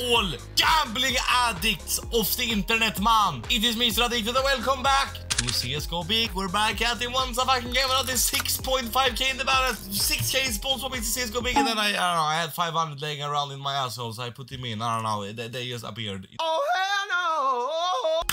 all gambling addicts of the internet, man. It is Mr. Addicted and welcome back to CSGO Big. We're back at it once a fucking game. Another 6.5k in the balance. 6k spawns for me to CSGO Big. And then I, I don't know, I had 500 laying around in my asshole, so I put him in. I don't know, they, they just appeared. Oh, hell!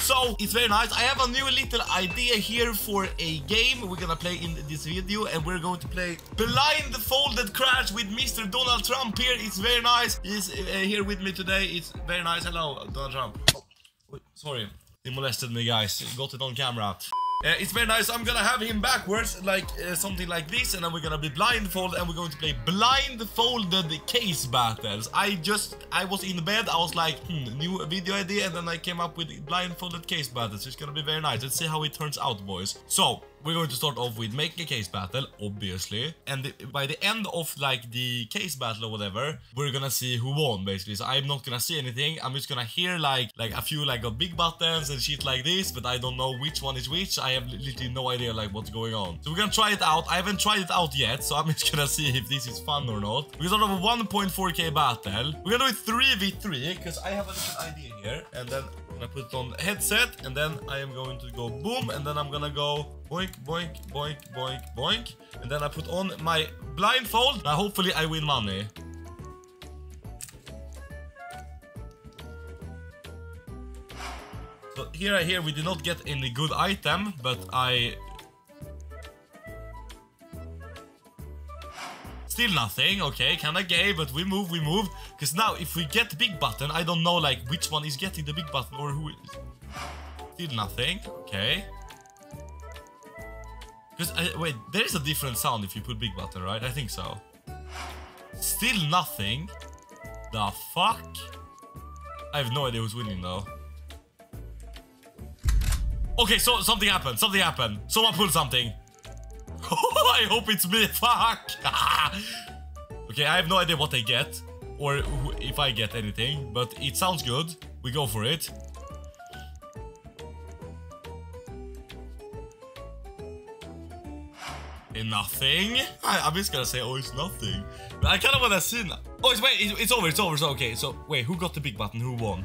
So, it's very nice. I have a new little idea here for a game we're gonna play in this video. And we're going to play Blindfolded Crash with Mr. Donald Trump here. It's very nice. He's uh, here with me today. It's very nice. Hello, Donald Trump. Oh, sorry. He molested me, guys. Got it on camera. Uh, it's very nice. I'm gonna have him backwards, like uh, something like this, and then we're gonna be blindfolded, and we're going to play blindfolded case battles. I just, I was in bed, I was like, hmm, new video idea, and then I came up with blindfolded case battles. It's gonna be very nice. Let's see how it turns out, boys. So, we're going to start off with making a case battle, obviously. And the, by the end of like the case battle or whatever, we're gonna see who won, basically. So I'm not gonna see anything. I'm just gonna hear like like a few like big buttons and shit like this, but I don't know which one is which. I have literally no idea like what's going on. So we're gonna try it out. I haven't tried it out yet, so I'm just gonna see if this is fun or not. We're gonna off a 1.4k battle. We're gonna do it 3v3 because I have a little idea here, and then I put it on headset and then I am going to go boom and then I'm gonna go boink boink boink boink boink and then I put on my blindfold now hopefully I win money. So here I hear we did not get any good item but I Still nothing, okay, kinda gay, but we move, we move. Because now, if we get the big button, I don't know, like, which one is getting the big button or who is... Still nothing, okay. Because, uh, wait, there is a different sound if you put big button, right? I think so. Still nothing. The fuck? I have no idea who's winning, though. Okay, so something happened, something happened. Someone pulled something. I hope it's me. Fuck. okay, I have no idea what I get or if I get anything, but it sounds good. We go for it. Nothing. I, am just gonna say, oh, it's nothing. But I kind of wanna see. Oh, it's wait, it's, it's over, it's over. So okay, so wait, who got the big button? Who won?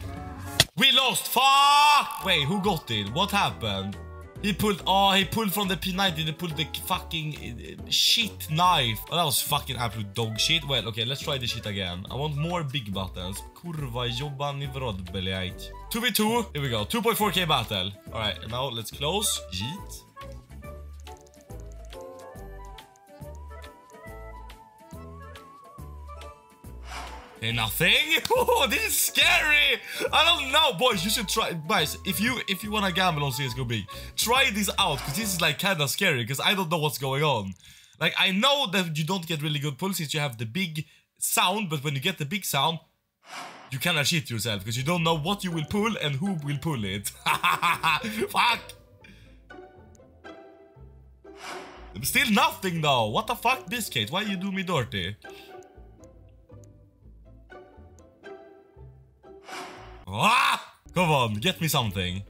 We lost. Fuck. Wait, who got it? What happened? He pulled, oh, he pulled from the P90, he pulled the fucking uh, shit knife. Oh, that was fucking absolute dog shit. Well, okay, let's try this shit again. I want more big buttons. Kurva jobban i vrodbeliajt. 2v2, here we go. 2.4k battle. Alright, now let's close. Nothing. Oh, this is scary. I don't know, boys. You should try, guys. If you if you wanna gamble on CS:GO Big, try this out because this is like kind of scary because I don't know what's going on. Like I know that you don't get really good pulls since you have the big sound, but when you get the big sound, you cannot shit yourself because you don't know what you will pull and who will pull it. fuck. Still nothing though. What the fuck, this case? Why you do me dirty? Ah! Come on, get me something.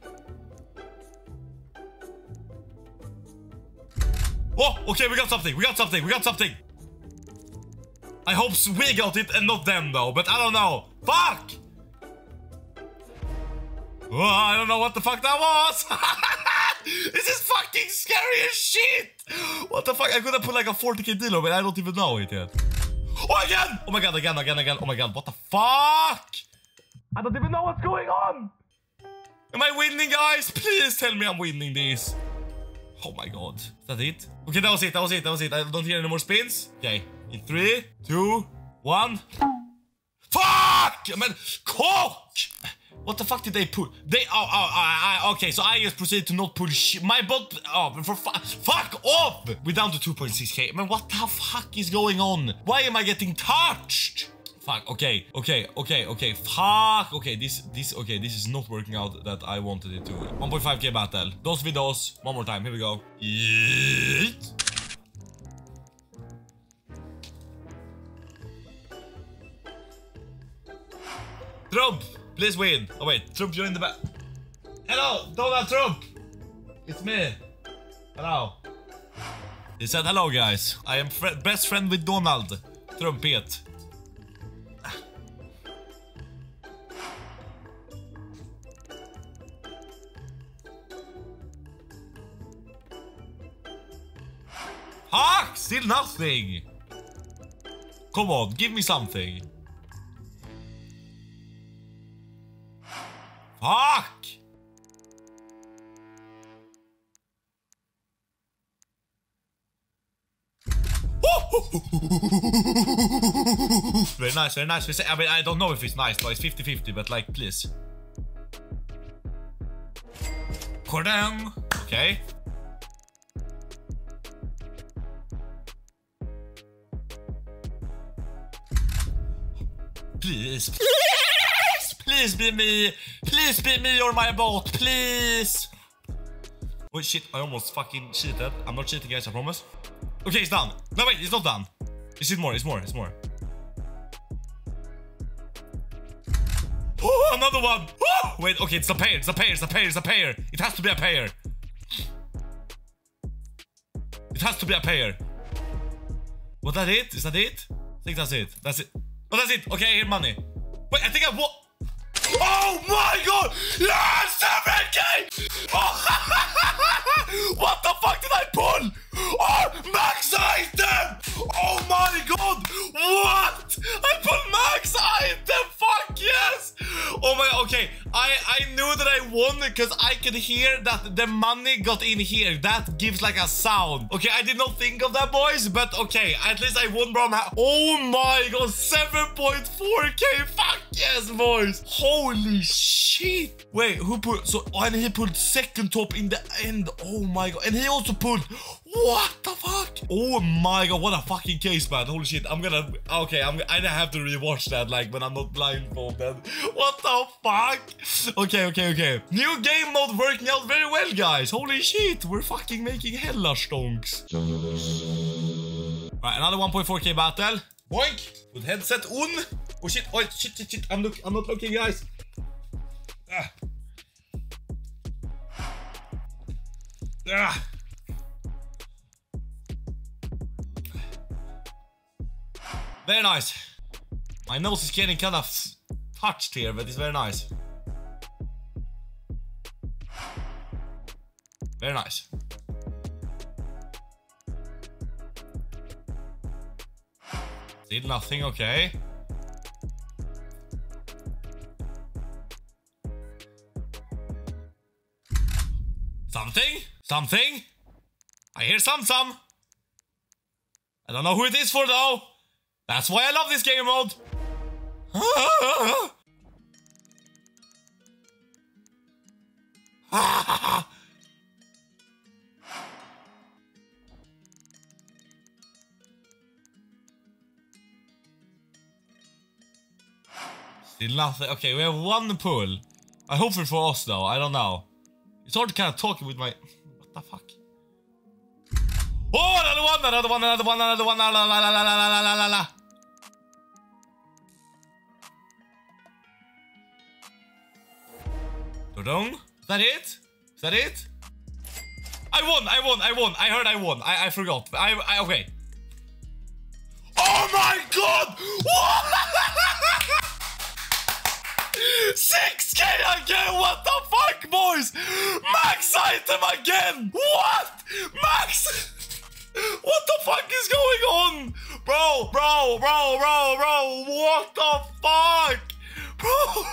Oh, okay, we got something, we got something, we got something. I hope we got it and not them though, but I don't know. Fuck! Oh, I don't know what the fuck that was. this is fucking scary as shit. What the fuck? I could have put like a 40k dealer, but I don't even know it yet. Oh, again! Oh my god, again, again, again. Oh my god, what the fuck? I don't even know what's going on! Am I winning, guys? Please tell me I'm winning this. Oh my god. Is that it? Okay, that was it, that was it, that was it. I don't hear any more spins. Okay, in three, two, one. Fuck! Man, cock! What the fuck did they pull? They, oh, oh, oh, oh okay, so I just proceeded to not pull shit. My bot, oh, for fu fuck off! We're down to 2.6k. Man, what the fuck is going on? Why am I getting touched? Fuck, okay, okay, okay, okay, fuck, okay, this, this, okay, this is not working out that I wanted it to. 1.5k battle. Those videos, One more time, here we go. Yeet. Trump, please win. Oh wait, Trump joined the back. Hello, Donald Trump. It's me. Hello. He said hello guys. I am fr best friend with Donald. Trumpet. Still nothing. Come on, give me something. Fuck! very nice, very nice. I mean, I don't know if it's nice, but it's 50-50, but like, please. Cordon. Okay. Please, please, please be me. Please be me or my bot, please. Oh shit, I almost fucking cheated. I'm not cheating guys, I promise. Okay, it's done. No wait, it's not done. It's more? It's more, it's more. Oh, another one! Oh! Wait, okay, it's a pair, it's a pair, it's a pair, it's a pair. It has to be a pair. It has to be a pair. Was that it? Is that it? I think that's it. That's it. Oh, that's it. Okay, I hear money. Wait, I think I what? Oh my god! Yes, 7k! Oh, what the fuck did I pull? Oh, max item! Oh my god! What? I pulled max item! Fuck yes! Oh my, okay. I, I knew that I won because I could hear that the money got in here. That gives like a sound. Okay, I did not think of that, boys, but okay. At least I won, bro. Oh my god, 7.4k. Fuck yes, boys. Holy shit. Wait, who put, so, and he put second top in the end. Oh my god. And he also put... what the fuck? Oh my god, what a fucking case, man. Holy shit. I'm gonna, okay, I'm, I have to rewatch that, like, when I'm not blindfolded. What the fuck? Okay, okay, okay. New game mode working out very well, guys. Holy shit, we're fucking making hella stonks. Right, another 1.4k battle. Boink! With headset on. Oh shit, oh shit, shit, shit. I'm, look, I'm not looking, guys. Ah. Ah. Very nice. My nose is getting kind of touched here, but it's very nice. Very nice. Did nothing, okay. Something? Something? I hear some some. I don't know who it is for though. That's why I love this game mode. Still nothing. Okay, we have one pull. I hope it's for us though. I don't know. It's hard to kind of talk with my. What the fuck? Oh, another one, another one, another one, another one, la la la la la la la la la. Dodong? Is that it? Is that it? I won, I won, I won. I heard I won. I, I forgot. I, I, okay. Oh my god! What? 6k again! What the fuck, boys? Max item again! What? Max! What the fuck is going on? Bro, bro, bro, bro, bro, what the fuck? Bro!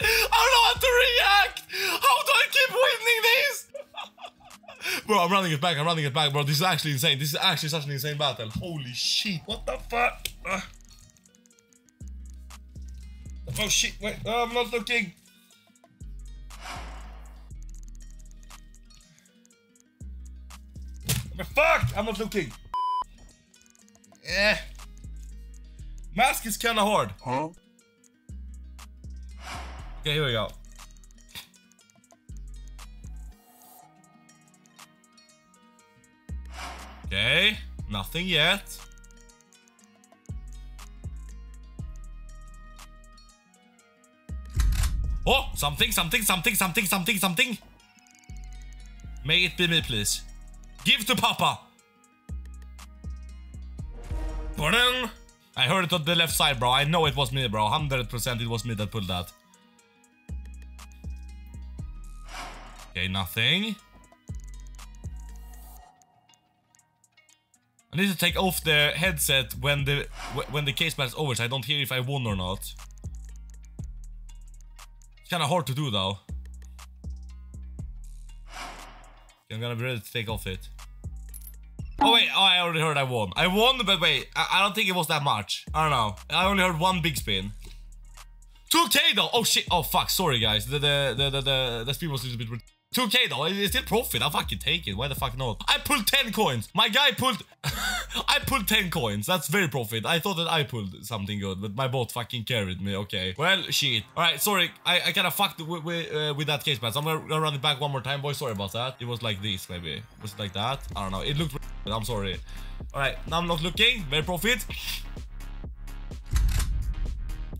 I don't know how to react! How do I keep winning this? bro, I'm running it back, I'm running it back, bro. This is actually insane. This is actually such an insane battle. Holy shit. What the fuck? Ah. Oh shit, wait, oh, I'm not looking. Fuck! I'm not looking. Eh. Mask is kinda hard. Huh? Okay, here we go. Okay, nothing yet. Something, something, something, something, something, something. May it be me, please. Give to Papa. I heard it on the left side, bro. I know it was me, bro. 100% it was me that pulled that. Okay, nothing. I need to take off the headset when the when the case is over so I don't hear if I won or not. It's kinda hard to do though. I'm gonna be ready to take off it. Oh wait, oh I already heard I won. I won, but wait, I, I don't think it was that much. I don't know. I only heard one big spin. 2k though! Oh shit, oh fuck, sorry guys. The the the the the, the spin was a little bit 2k though, it's still profit. I'll fucking take it. Why the fuck not? I pulled 10 coins. My guy pulled... I pulled 10 coins. That's very profit. I thought that I pulled something good, but my bot fucking carried me. Okay. Well, shit. Alright, sorry. I, I kind of fucked with, with, uh, with that case pass. I'm gonna, gonna run it back one more time, boys. Sorry about that. It was like this, maybe. Was it like that? I don't know. It looked... I'm sorry. Alright, now I'm not looking. Very profit.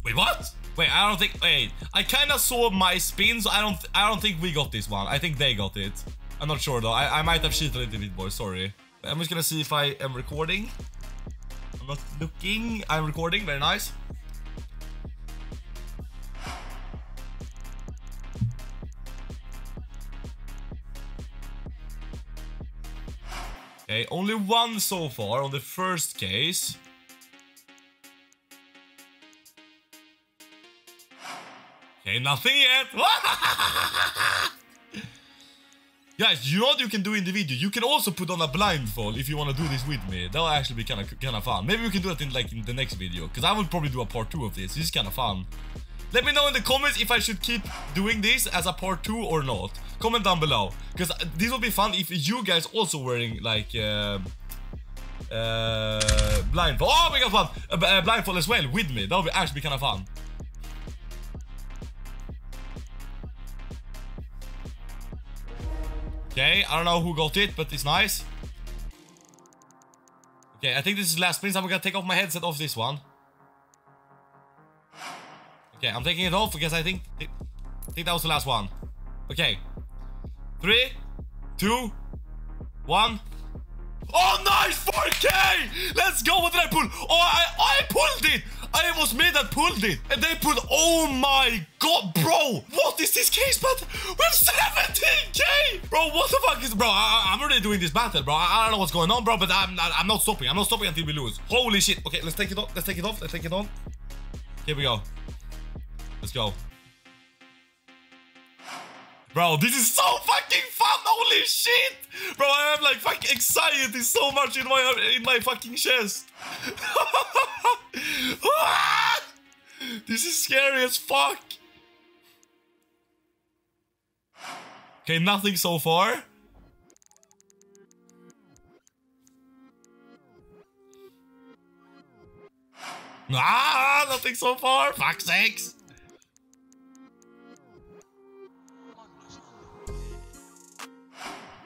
Wait, what? Wait, I don't think. Wait, I kind of saw my spins. I don't. I don't think we got this one. I think they got it. I'm not sure though. I, I might have cheated a little bit, boys. Sorry. I'm just gonna see if I am recording. I'm not looking. I'm recording. Very nice. Okay, only one so far on the first case. Okay, nothing yet. Guys, you know what you can do in the video? You can also put on a blindfold if you want to do this with me. That will actually be kind of kind of fun. Maybe we can do that in like in the next video, because I would probably do a part two of this. This is kind of fun. Let me know in the comments if I should keep doing this as a part two or not. Comment down below, because this would be fun if you guys also wearing like. Uh, uh, blindfold. Oh, we got one! Uh, blindfold as well with me. That would actually be kind of fun. Okay, I don't know who got it, but it's nice. Okay, I think this is last spin, I'm gonna take off my headset off this one. Okay, I'm taking it off because I think I think that was the last one. Okay. Three, two, one. Oh, nice! 4K! Let's go! What did I pull? Oh, I, I pulled it! I was me that pulled it. And they pulled, oh my god, bro. What is this case but We're 17k. Bro, what the fuck is, bro, I, am already doing this battle, bro. I, I, don't know what's going on, bro, but I'm, I'm not stopping. I'm not stopping until we lose. Holy shit. Okay, let's take it off. Let's take it off. Let's take it on. Here we go. Let's go. Bro, this is so fucking fun! Holy shit! Bro, I have like fucking anxiety so much in my in my fucking chest. this is scary as fuck. Okay, nothing so far. Ah, nothing so far. Fuck sakes.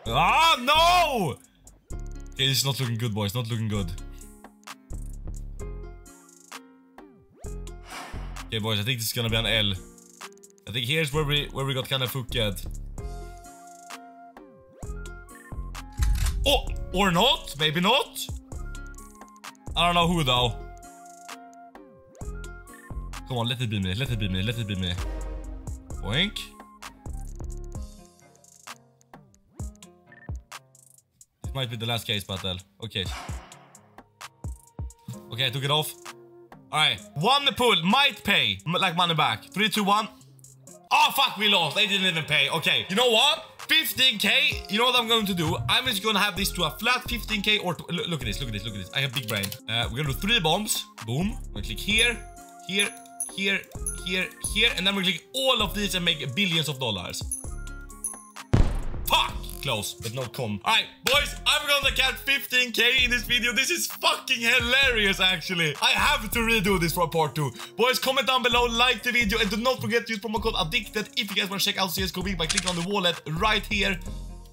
Ah, no! Okay, this is not looking good, boys. Not looking good. Okay, boys. I think this is gonna be an L. I think here's where we where we got kind of fucked. Oh, or not? Maybe not. I don't know who though. Come on, let it be me. Let it be me. Let it be me. Boink. might be the last case battle. Okay. Okay, I took it off. Alright. One pull might pay. Like money back. Three, two, one. Oh, fuck, we lost. They didn't even pay. Okay. You know what? 15k, you know what I'm going to do? I'm just gonna have this to a flat 15k or look at this, look at this, look at this. I have big brain. Uh, we're gonna do three bombs. Boom. Gonna click here, here, here, here, here, and then we click all of these and make billions of dollars. Close, but no com. Alright, boys, I'm gonna get 15k in this video. This is fucking hilarious, actually. I have to redo this for part 2. Boys, comment down below, like the video, and do not forget to use promo code ADDICTED if you guys want to check out CSGO by clicking on the wallet right here.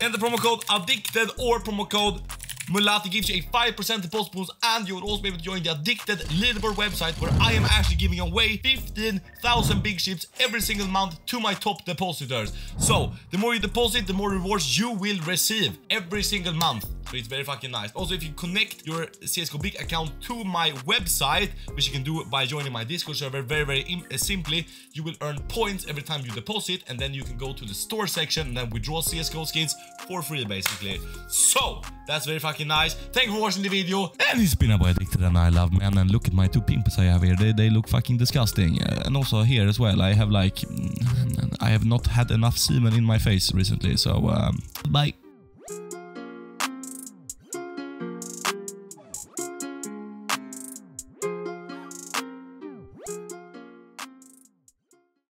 And the promo code ADDICTED or promo code Mulatt gives you a 5% deposit boost and you will also be able to join the Addicted Leaderboard website where I am actually giving away 15,000 big chips every single month to my top depositors. So, the more you deposit, the more rewards you will receive every single month. So it's very fucking nice. Also, if you connect your CSGO Big account to my website, which you can do by joining my Discord server, very, very uh, simply, you will earn points every time you deposit, and then you can go to the store section and then withdraw CSGO skins for free, basically. So, that's very fucking nice. Thank you for watching the video. And it's been a boy addicted and I love man. And look at my two pimples I have here. They, they look fucking disgusting. Uh, and also here as well, I have like... I have not had enough semen in my face recently, so um, bye.